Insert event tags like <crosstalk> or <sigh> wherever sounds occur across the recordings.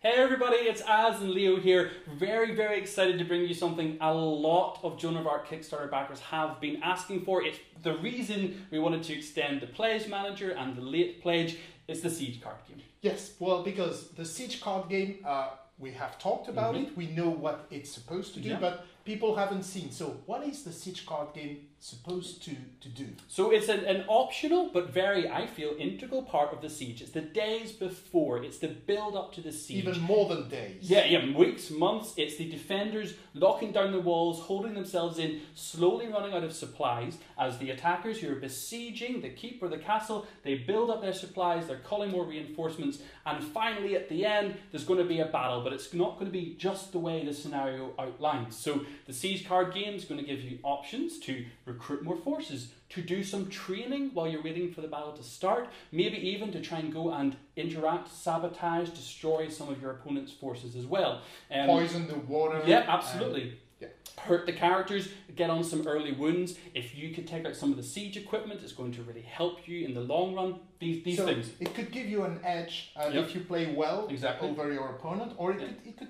Hey everybody, it's Az and Leo here. Very, very excited to bring you something a lot of Joan of Arc Kickstarter backers have been asking for. It's the reason we wanted to extend the pledge manager and the late pledge. It's the Siege card game. Yes, well, because the Siege card game, uh, we have talked about Mhm. it, we know what it's supposed to do, Yeah. but people haven't seen. So, what is the Siege card game supposed to, to do? So it's an, an optional but very, I feel, integral part of the siege. It's the days before. It's the build up to the siege. Even more than days. Yeah, yeah, weeks, months. It's the defenders locking down the walls, holding themselves in, slowly running out of supplies as the attackers who are besieging the keep or the castle, they build up their supplies, they're calling more reinforcements, and finally at the end, there's going to be a battle, but it's not going to be just the way the scenario outlines. So the siege card game is going to give you options to recruit more forces, to do some training while you're waiting for the battle to start, maybe even to try and go and interact, sabotage, destroy some of your opponent's forces as well. Um, Poison the water. yeah, absolutely. yeah. Hurt the characters, get on some early wounds. If you could take out some of the siege equipment, it's going to really help you in the long run. These these so things. It could give you an edge uh, Yep. if you play well Exactly. over your opponent, or it, Yeah. could, it could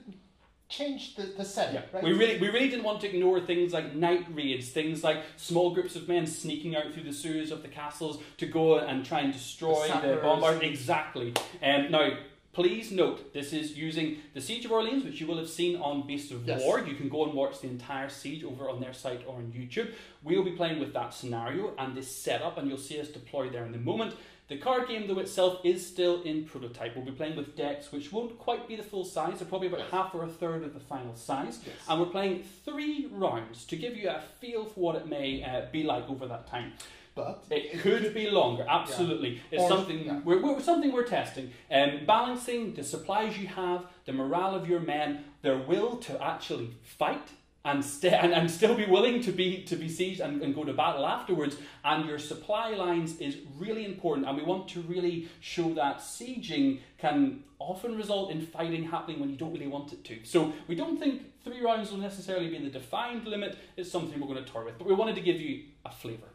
change the, the setting, Yeah, right? we really we really didn't want to ignore things like night raids, things like small groups of men sneaking out through the sewers of the castles to go and try and destroy The the, bombard. Exactly. Um, now, please note this is using the Siege of Orleans, which you will have seen on Beasts of Yes. War. You can go and watch the entire siege over on their site or on YouTube. We'll be playing with that scenario and this setup, and you'll see us deploy there in a moment. The card game, though itself, is still in prototype. We'll be playing with decks which won't quite be the full size. They're probably about Yes. half or a third of the final size. Yes. And we're playing three rounds to give you a feel for what it may uh, be like over that time. but It could be longer, absolutely. It's Or- something yeah. we're, we're something we're testing. Um, balancing the supplies you have, the morale of your men, their will to actually fight. And, st- and, and still be willing to be to be sieged and, and go to battle afterwards. And your supply lines is really important. And we want to really show that sieging can often result in fighting happening when you don't really want it to. So we don't think three rounds will necessarily be the defined limit. It's something we're going to toy with. But we wanted to give you a flavour.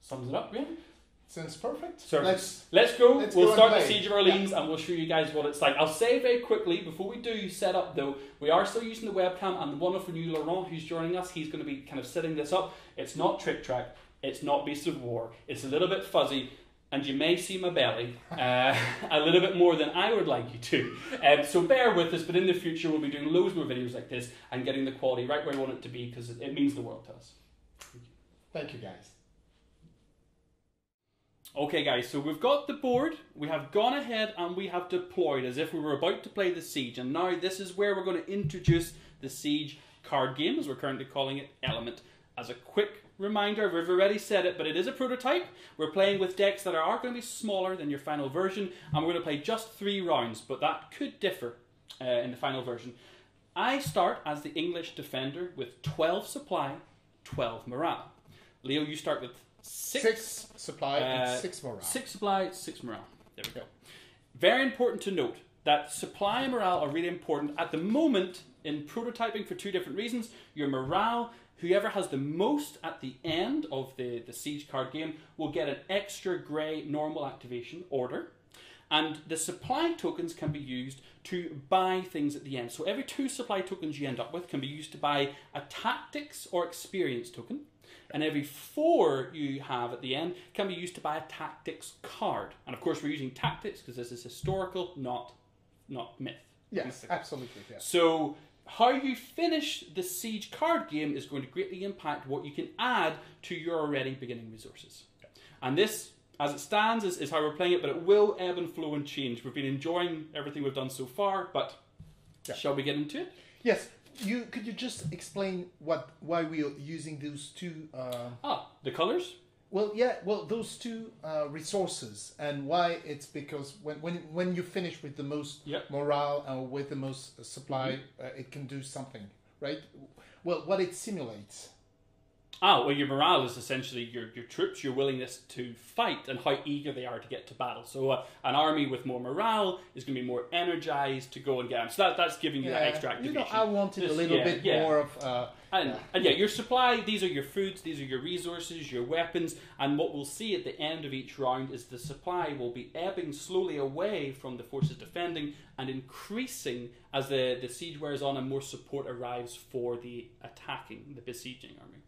Sums it up, really. Sounds perfect. So Let's Let's go. Let's we'll go start the. Siege of Orleans and we'll show you guys what it's like. I'll say very quickly before we do set up though, we are still using the webcam and the wonderful new Laurent who's joining us, he's going to be kind of setting this up. It's not Trick Track, it's not Beast of War, it's a little bit fuzzy. And you may see my belly <laughs> uh, a little bit more than I would like you to. Um, so bear with us, but in the future we'll be doing loads more videos like this and getting the quality right where we want it to be because it, it means the world to us. Thank you, thank you guys. Okay, guys, so we've got the board, we have gone ahead and we have deployed as if we were about to play the Siege. And now this is where we're going to introduce the Siege card game, as we're currently calling it Element. As a quick reminder, we've already said it, but it is a prototype. We're playing with decks that are going to be smaller than your final version, and we're going to play just three rounds, but that could differ uh, in the final version. I start as the English defender with 12 supply, 12 morale. Leo, you start with Six, supply uh, and six morale. Six supply, six morale. There we go. Very important to note that supply and morale are really important at the moment in prototyping for two different reasons. Your morale, whoever has the most at the end of the, the siege card game, will get an extra grey normal activation order. And the supply tokens can be used to buy things at the end. So every two supply tokens you end up with can be used to buy a tactics or experience token. And every four you have at the end can be used to buy a tactics card. And of course, we're using tactics because this is historical, not not myth. yes, absolutely. Yes. So how you finish the siege card game is going to greatly impact what you can add to your already beginning resources. And this, as it stands, is, is how we're playing it, but it will ebb and flow and change. We've been enjoying everything we've done so far, but Yeah. shall we get into it? Yes. You could you just explain what why we are using those two? Uh, Ah, the colours? well, yeah. Well, those two uh, resources and why it's because when when when you finish with the most Yep. morale and with the most supply, uh, it can do something, right? Well, what it simulates. Ah, well, your morale is essentially your, your troops, your willingness to fight, and how eager they are to get to battle. So, uh, an army with more morale is going to be more energized to go and get them. So, that, that's giving you that extra You know, I wanted a This- little yeah, bit yeah. more of. Uh, And, Yeah. and yeah, your supply, these are your foods, these are your resources, your weapons, and what we'll see at the end of each round is the supply will be ebbing slowly away from the forces defending and increasing as the, the siege wears on and more support arrives for the attacking, the besieging army.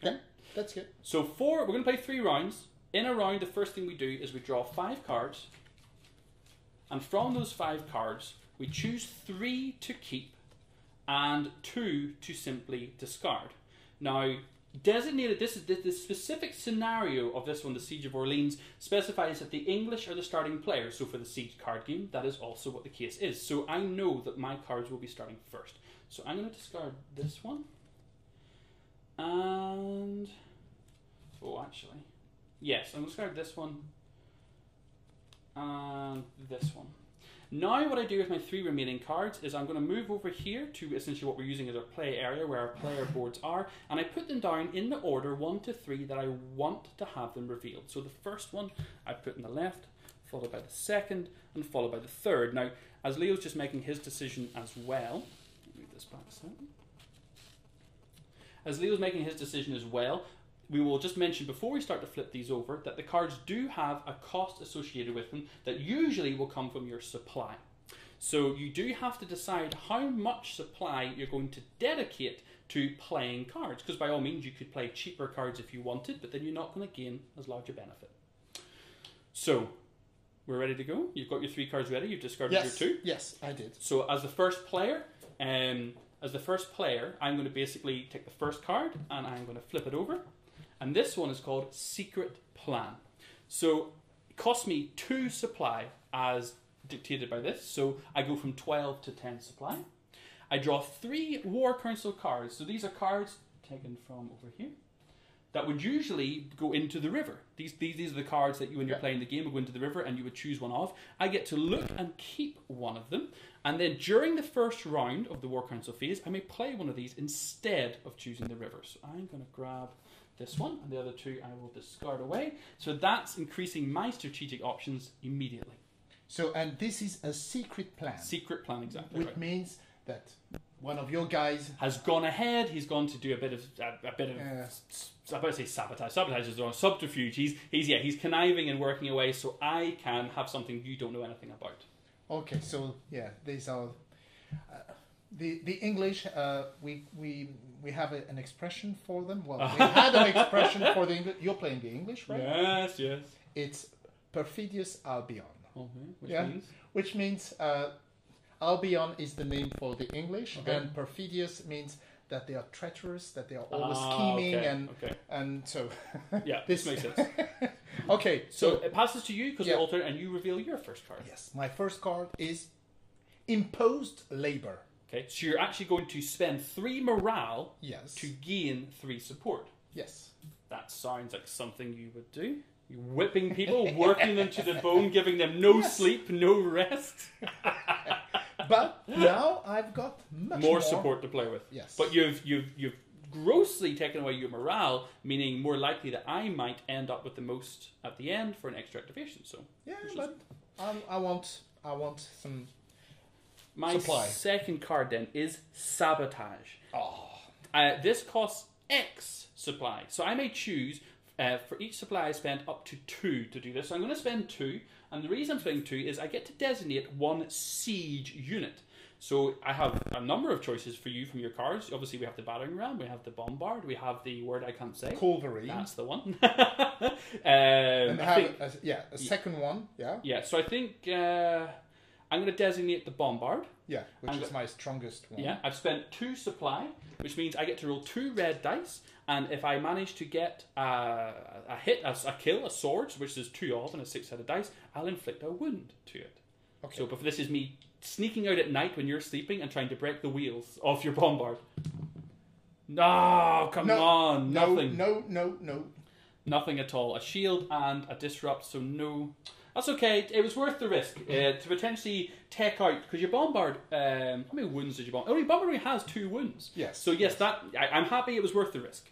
Yeah, that's good. So four, we're going to play three rounds. In a round, the first thing we do is we draw five cards, and from those five cards, we choose three to keep and two to simply discard. Now, designated this is the, the specific scenario of this one, the Siege of Orleans, specifies that the English are the starting players. So for the Siege card game, that is also what the case is. So I know that my cards will be starting first. So I'm going to discard this one. And oh, actually, yes, I'm going to discard this one and this one. Now, what I do with my three remaining cards is I'm going to move over here to essentially what we're using as our play area, where our player boards are, and I put them down in the order one to three that I want to have them revealed. So the first one I put in the left, followed by the second, and followed by the third. Now, as Leo's just making his decision as well, move this back a second. As Leo's making his decision as well, we will just mention before we start to flip these over that the cards do have a cost associated with them that usually will come from your supply. So you do have to decide how much supply you're going to dedicate to playing cards, because by all means you could play cheaper cards if you wanted, but then you're not going to gain as large a benefit. So we're ready to go. You've got your three cards ready. You've discarded Yes, your two. yes, I did. So as the first player, um, as the first player, I'm going to basically take the first card and I'm going to flip it over, and this one is called Secret Plan. So it costs me two supply as dictated by this. So I go from 12 to 10 supply. I draw three War Council cards. So these are cards taken from over here that would usually go into the river. These, these, these are the cards that you, when you're Yeah. playing the game, would go into the river and you would choose one of. I get to look and keep one of them. And then during the first round of the War Council phase, I may play one of these instead of choosing the river. So I'm going to grab this one, and the other two I will discard away. So that's increasing my strategic options immediately. So, and this is a secret plan, Secret plan, exactly which right. means that one of your guys. Has gone ahead. He's gone to do a bit of a, a bit of. Yeah. I'm about to say sabotage. Sabotage is wrong subterfuge. He's he's yeah he's conniving and working away so I can have something you don't know anything about. Okay, so yeah, these are uh, the the English. Uh, we we we have a, an expression for them. Well, we <laughs> had an expression for the English. You're playing the English, right? Yes, yes. It's perfidious Albion, Okay. Which Yeah. means which means uh, Albion is the name for the English, Okay. and perfidious means that they are treacherous, that they are always Ah, scheming, okay, and okay. and so <laughs> Yeah, This- makes sense. <laughs> okay. So So it passes to you because Yeah. we alternate, and you reveal your first card. yes, my first card is imposed labor. Okay, so you're actually going to spend three morale Yes. to gain three support. Yes. That sounds like something you would do. You're whipping people, working them to the bone, giving them no <laughs> Yes. sleep, no rest, But now I've got much more support to play with. Yes. But you've you've you've grossly taken away your morale, meaning more likely that I might end up with the most at the end for an extra activation. So Yeah, but I, I want I want some. my Supply. second card then is sabotage. Oh. Uh, this costs X supply. So I may choose uh, for each supply I spend up to two to do this. So I'm going to spend two. And the reason I'm spending two is I get to designate one siege unit. So I have a number of choices for you from your cards. Obviously, we have the battering ram, we have the bombard, we have the word I can't say. Culvery. That's the one. <laughs> um, and have think, a, yeah a second one. Yeah. yeah, so I think uh, I'm going to designate the bombard. Yeah, which I'm is go- my strongest one. Yeah, I've spent two supply, which means I get to roll two red dice, and if I manage to get uh, a hit, a, a kill, a sword, which is two of, and a six-sided dice, I'll inflict a wound to it. Okay. So, but this is me sneaking out at night when you're sleeping and trying to break the wheels off your bombard. No, come No, on, no, nothing, no, no, no. nothing at all. A shield and a disrupt, so no. That's okay. It was worth the risk uh, to potentially take out because your bombard. Um, how many wounds did you? Oh, your bombard only has two wounds. Yes. So yes, that I, I'm happy. It was worth the risk.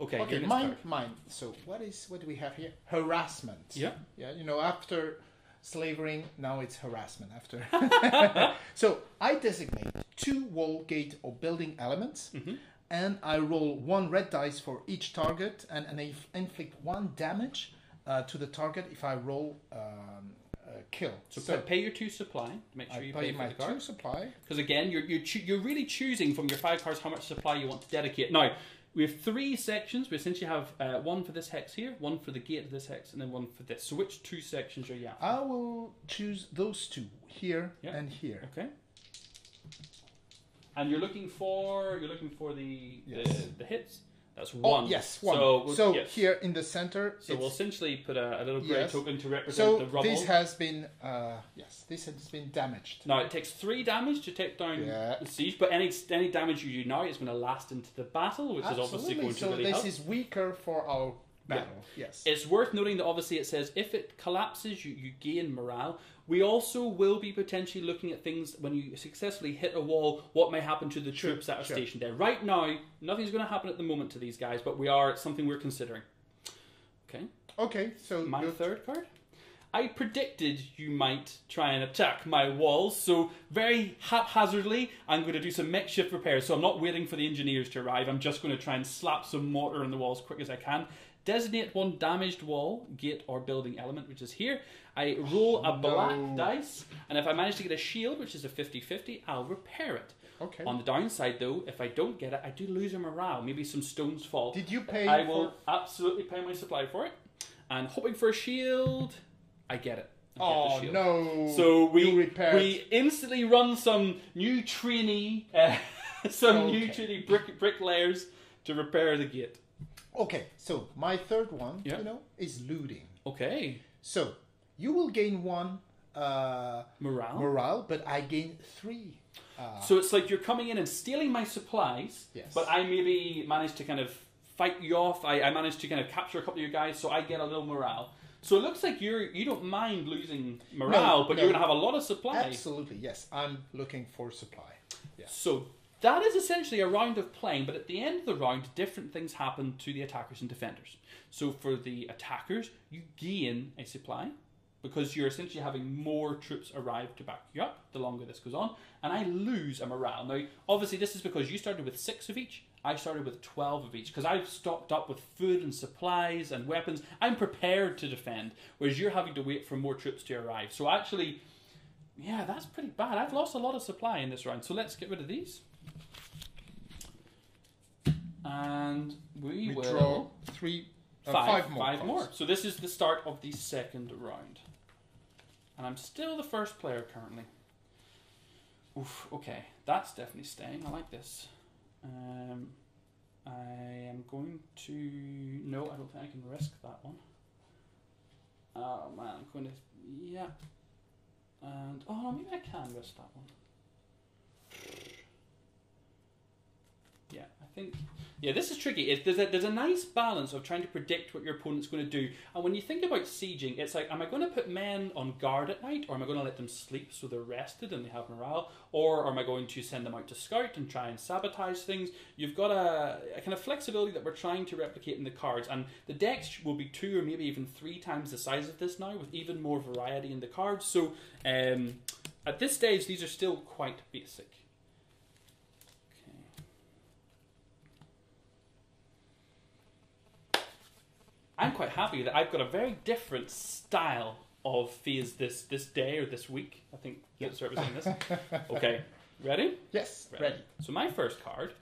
Okay, Okay, mine, mine. So what is what do we have here? Harassment. Yeah. Yeah, you know, after slavering, now it's harassment. After. <laughs> so I designate two wall, gate, or building elements, Mm-hmm. and I roll one red dice for each target, and, and I inflict one damage uh, to the target if I roll um, a kill. So, pa- pay your two supply. Make sure I you pay pay my two supply. Because again, you're you're, choo- you're really choosing from your five cards how much supply you want to dedicate. Now we have three sections. We essentially have uh, one for this hex here, one for the gate of this hex, and then one for this. So which two sections are you at? I will choose those two here Yeah. and here. Okay. And you're looking for you're looking for the Yes. the, the hits. That's Oh one. yes, one. So, So, we'll- yes. here in the center, So we'll essentially put a, a little grey Yes. token to represent So the rubble. this has been uh, yes, this has been damaged. now it takes three damage to take down Yeah. the siege, but any any damage you do now is going to last into the battle, which is obviously Absolutely. going to So really this is weaker for our battle. Yes. It's worth noting that obviously it says if it collapses, you, you gain morale. We also will be potentially looking at things when you successfully hit a wall, what may happen to the Sure, troops that are sure. stationed there. Right now, nothing's going to happen at the moment to these guys, but we are it's something we're considering. Okay, okay. So my third card. I predicted you might try and attack my walls, so very haphazardly, I'm going to do some makeshift repairs. So I'm not waiting for the engineers to arrive. I'm just going to try and slap some mortar on the walls as quick as I can. Designate one damaged wall, gate, or building element, which is here. I roll a Oh, black no. dice, and if I manage to get a shield, which is a 50 50, I'll repair it. okay. On the downside, though, if I don't get it, I do lose a morale. Maybe some stones fall. Did you pay I will absolutely pay my supply for it. And hoping for a shield, I get it. I get the Oh shield. no! So we we instantly run some new trainee, uh, <laughs> some new Okay. trainee brick bricklayers to repair the gate. Okay, so my third one, Yeah. you know, is looting. Okay, So you will gain one uh, morale. morale, but I gain three. Uh, So it's like you're coming in and stealing my supplies, Yes. but I maybe managed to kind of fight you off. I, I managed to kind of capture a couple of your guys, so I get a little morale. So it looks like you're you don't mind losing morale, but no. you're gonna have a lot of supply. absolutely, yes. I'm looking for supply. Yes. So that is essentially a round of playing, but at the end of the round, different things happen to the attackers and defenders. So for the attackers, you gain a supply because you're essentially having more troops arrive to back you up the longer this goes on, and I lose a morale. Now, obviously, this is because you started with six of each. I started with 12 of each because I've stocked up with food and supplies and weapons. I'm prepared to defend, whereas you're having to wait for more troops to arrive. So, actually, yeah, that's pretty bad. I've lost a lot of supply in this round, so let's get rid of these. And we, We will draw three, uh, five, five more. five more. So this is the start of the second round, and I'm still the first player currently. Oof. Okay, that's definitely staying. I like this. Um, I am going to. No, I don't think I can risk that one. Oh man, I'm going to. Yeah. And oh no, maybe I can risk that one. Yeah, think. Yeah, this is tricky. It, there's, a, there's a nice balance of trying to predict what your opponent's going to do. And when you think about sieging, it's like, am I going to put men on guard at night, or am I going to let them sleep so they're rested and they have morale, or am I going to send them out to scout and try and sabotage things? You've got a, a kind of flexibility that we're trying to replicate in the cards, and the decks will be two or maybe even three times the size of this now, with even more variety in the cards. So um, at this stage, these are still quite basic. I'm quite happy that I've got a very different style of fears this this day or this week. I think Yeah. that's representing this. Okay, <laughs> ready? Yes, Ready. ready. So my first card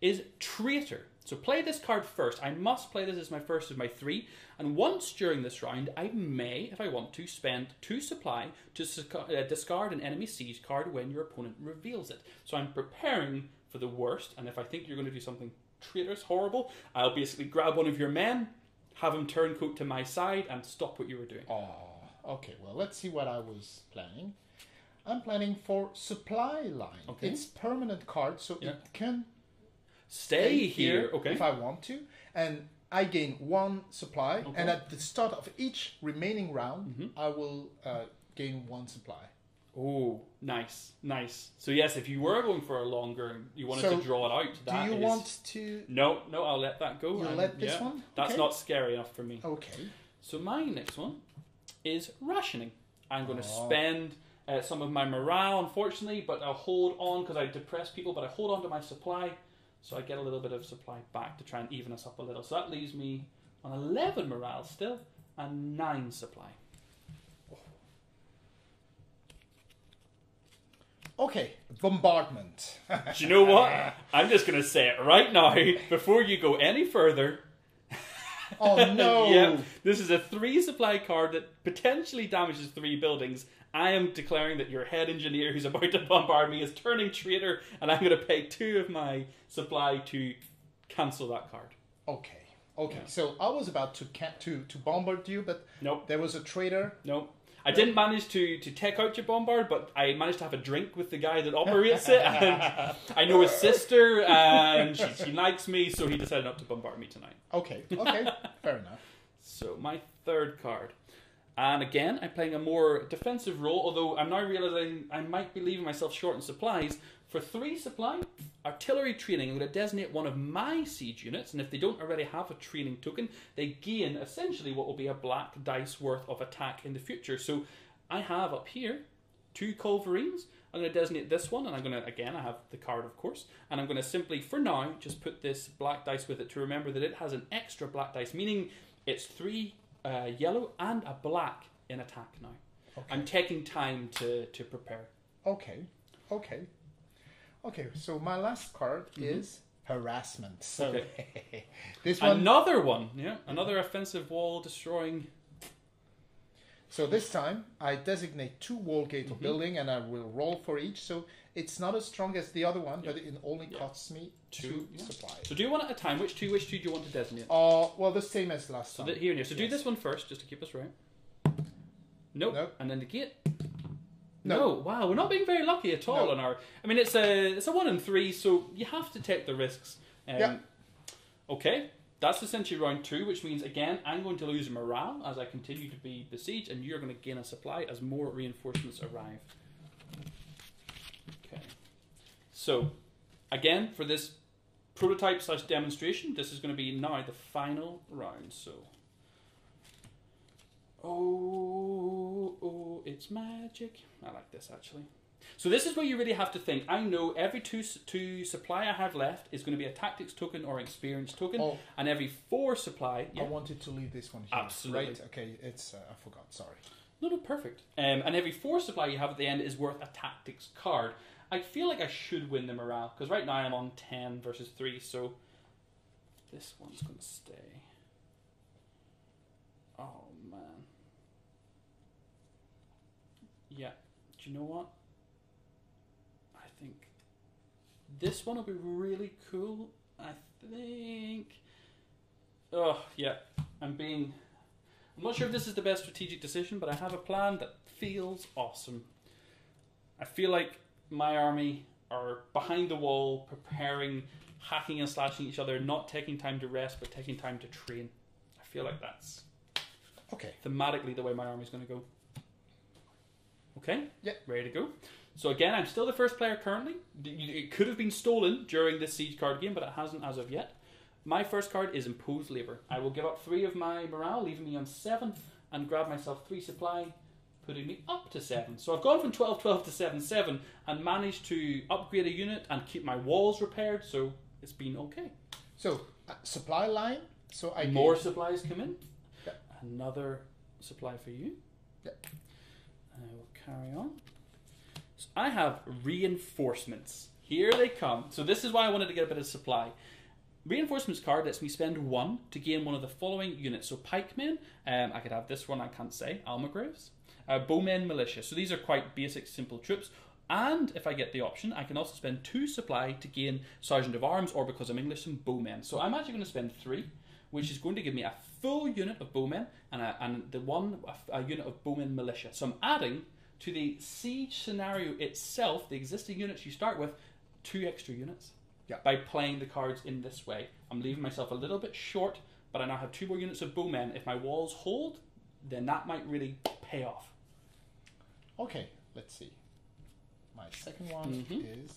is Traitor. So play this card first. I must play this as my first of my three. And once during this round, I may, if I want to, spend two supply to sc- uh, discard an enemy siege card when your opponent reveals it. So I'm preparing for the worst. And if I think you're going to do something traitorous, horrible, I'll basically grab one of your men, have him turncoat to my side, and stop what you were doing. Oh, okay. Well, let's see what I was planning. I'm planning for supply line. Okay. It's permanent card, so Yeah. it can Stay here, okay? if I want to, and I gain one supply. And at the start of each remaining round, Mhm. I will uh, gain one supply. Oh, nice, nice. So yes, if you were going for a longer, you wanted So, to draw it out. Do that you is- want to? No, no, I'll let that go. You let this yeah, one? That's Okay. not scary enough for me. Okay. So my next one is rationing. I'm going to Oh. spend uh, some of my morale, unfortunately, but I'll hold on because I depress people. But I hold on to my supply, so I get a little bit of supply back to try and even us up a little. So that leaves me on 11 morale still and nine supply. Okay. Bombardment. Do you know what? <laughs> I'm just going to say it right now before you go any further. oh no. <laughs> Yep. This is a three supply card that potentially damages three buildings. I am declaring that your head engineer who's about to bombard me is turning traitor, and I'm going to pay two of my supply to cancel that card. Okay. Okay. Yeah. So I was about to ca- to to bombard you, but Nope, there was a traitor. nope. I didn't manage to, to take out your bombard, but I managed to have a drink with the guy that operates it, <laughs> and I know his sister, and she, she likes me, so he decided not to bombard me tonight. Okay. Okay. <laughs> Fair enough. So my third card. And again, I'm playing a more defensive role, although I'm now realizing I might be leaving myself short in supplies. For three supply, artillery training, I'm going to designate one of my siege units, and if they don't already have a training token, they gain essentially what will be a black dice worth of attack in the future. So I have up here two culverines. I'm going to designate this one, and I'm going to, again, I have the card, of course, and I'm going to simply, for now, just put this black dice with it to remember that it has an extra black dice, meaning it's three uh, yellow and a black in attack now. Okay. I'm taking time to, to prepare. Okay. Okay. Okay. So my last card Mhm. is harassment. So Okay. <laughs> this one. Another one, yeah, another offensive wall destroying. So this time I designate two wall gate or Mhm. building, and I will roll for each. So it's not as strong as the other one, Yeah. but it only Yeah. costs me Two, two yeah. supplies. So do one at a time. Which two? Which two do you want to designate? Uh, well, the same as last So time. here and here. So do this one first, just to keep us right. Nope. Nope. And then the gate. No. No. Wow, we're not being very lucky at all No. on our. I mean, it's a it's a one in three, so you have to take the risks. Um, Yeah. Okay, that's essentially round two, which means again I'm going to lose morale as I continue to be besieged, and you're going to gain a supply as more reinforcements arrive. Okay. So, again for this prototype slash demonstration, this is going to be now the final round. So. Oh, oh, it's magic. I like this actually. So this is where you really have to think. I know every two two supply I have left is going to be a tactics token or experience token, Oh, and every four supply. I wanted to leave this one here. Absolutely. Right. Okay. It's uh, I forgot. Sorry. No, no, perfect. Um, and every four supply you have at the end is worth a tactics card. I feel like I should win the morale because right now I'm on ten versus three, so this one's going to stay. Oh man. Yeah. Do you know what? I think this one will be really cool. I think. Oh yeah, I'm being. I'm not sure if this is the best strategic decision, but I have a plan that feels awesome. I feel like my army are behind the wall, preparing, hacking and slashing each other, not taking time to rest, but taking time to train. I feel like that's Okay. thematically the way my army's going to go. Okay? Yeah. Ready to go. So again, I'm still the first player currently. It could have been stolen during this siege card game, but it hasn't as of yet. My first card is Imposed Labor. I will give up three of my morale, leaving me on seven, and grab myself three supply, putting me up to seven. So I've gone from 12 12 to 7 7 and managed to upgrade a unit and keep my walls repaired, so it's been okay. So uh, supply line. So I More gave- supplies come in. Yeah. Another supply for you. Yeah. I will carry on. So I have reinforcements. Here they come. So this is why I wanted to get a bit of supply. Reinforcements card lets me spend one to gain one of the following units. So pikemen, um, I could have this one. I can't say Almagraves, uh, bowmen, militia. So these are quite basic, simple troops. And if I get the option, I can also spend two supply to gain sergeant of arms, or because I'm English, some bowmen. So I'm actually going to spend three, which is going to give me a full unit of bowmen and a, and the one a, a unit of bowmen militia. So I'm adding to the siege scenario itself, the existing units you start with, two extra units. Yeah. By playing the cards in this way, I'm leaving myself a little bit short, but I now have two more units of bowmen. If my walls hold, then that might really pay off. Okay. Let's see. My second one Mhm. is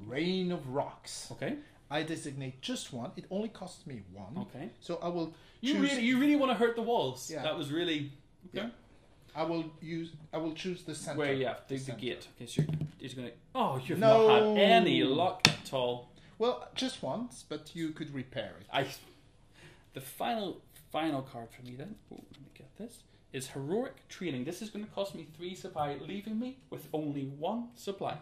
Rain of Rocks. Okay. I designate just one. It only costs me one. Okay. So I will You really, you really want to hurt the walls. Yeah. That was really okay. Yeah. I will use. I will choose the center. Where yeah, the, the center. gate. Okay, so you're, he's gonna. Oh, you've No. not had any luck at all. Well, just once, but you could repair it. I. The final final card for me then. Oh, let me get this. Is heroic training. This is going to cost me three supply, leaving me with only one supply.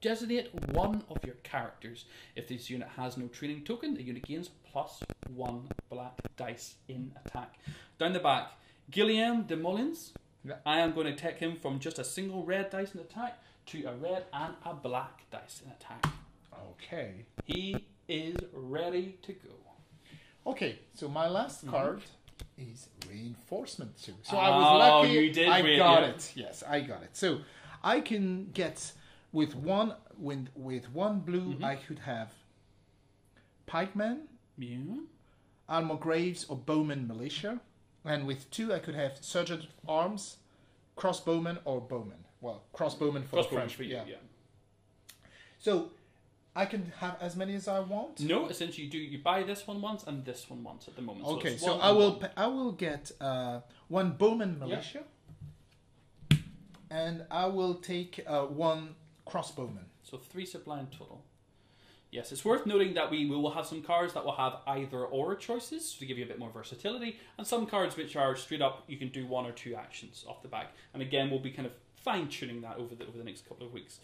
Designate one of your characters. If this unit has no training token, the unit gains plus one black dice in attack. Down the back, Gilliam de Mullins. Yeah. I am going to take him from just a single red dice in attack to a red and a black dice in attack. Okay. He is ready to go. Okay. So my last Mhm. card is reinforcement two. So I Oh, was lucky. you did I re- got yeah. it. Yes, I got it. So I can get with one with with one blue. Mhm. I could have pikeman, Yeah. armor graves, or bowman militia, and with two I could have sergeant arms, crossbowman, or bowman. Well, crossbowman for the French. for you, yeah. yeah. So I can have as many as I want. No, essentially, you do you buy this one once and this one once at the moment. Okay, it's so I will one. I will get uh, one bowman Yeah. militia, and I will take uh, one crossbowman. So three supply in total. Yes, it's worth noting that we, will have some cards that will have either or choices to give you a bit more versatility, and some cards which are straight up you can do one or two actions off the back. And again, we'll be kind of fine tuning that over the over the next couple of weeks.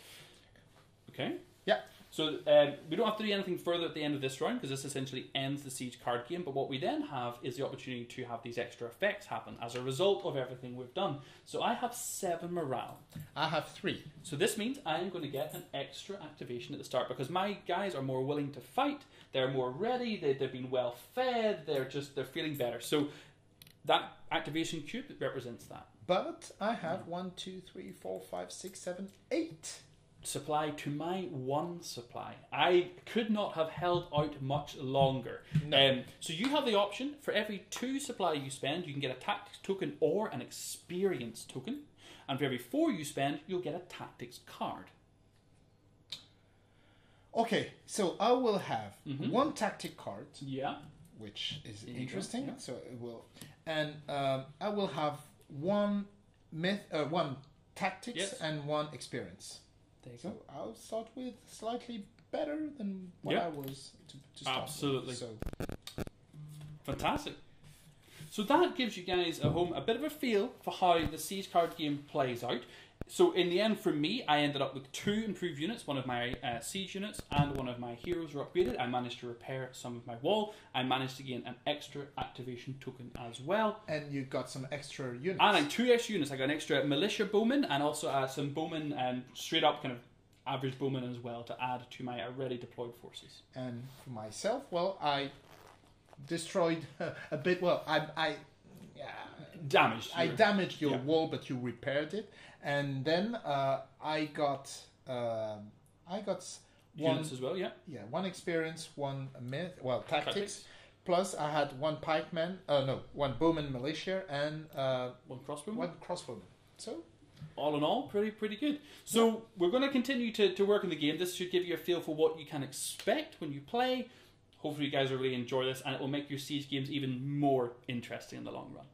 Okay. Yeah. So um, we don't have to do anything further at the end of this round because this essentially ends the siege card game. But what we then have is the opportunity to have these extra effects happen as a result of everything we've done. So I have seven morale. I have three. So this means I am going to get an extra activation at the start because my guys are more willing to fight. They're more ready. They, they've been well fed. They're just they're feeling better. So that activation cube represents that But I have one, two, three, four, five, six, seven, eight. Supply to my one supply. I could not have held out much longer. Um, so you have the option for every two supply you spend, you can get a tactics token or an experience token, and for every four you spend, you'll get a tactics card. Okay, so I will have Mhm. one tactic card, Yeah. which is go, interesting. yeah. So it will, and um, I will have one myth, uh, one tactics, Yes. and one experience. There you So go. I'll start with slightly better than what Yeah. I was to, to start Absolutely. With. So Fantastic. So that gives you guys at home a bit of a feel for how the siege card game plays out. So in the end, for me, I ended up with two improved units. One of my uh, siege units and one of my heroes were upgraded. I managed to repair some of my wall. I managed to gain an extra activation token as well. and you got some extra units. And I two extra units. I got an extra militia bowman and also uh, some bowmen and straight up kind of average bowmen as well to add to my already deployed forces. And for myself, well, I destroyed <laughs> a bit. Well, I I yeah, Damaged. I your- damaged your yeah. wall, but you repaired it. And then uh, I got um I got one units as well. Yeah. yeah one experience, one myth, well tactics. Tactics. Plus, I had one pikeman. Uh, no, one bowman militia and uh, One crossbowman. one crossbowman. So all in all, pretty pretty good. So we're going to continue to, to work in the game. This should give you a feel for what you can expect when you play. Hopefully, you guys will really enjoy this, and it will make your siege games even more interesting in the long run.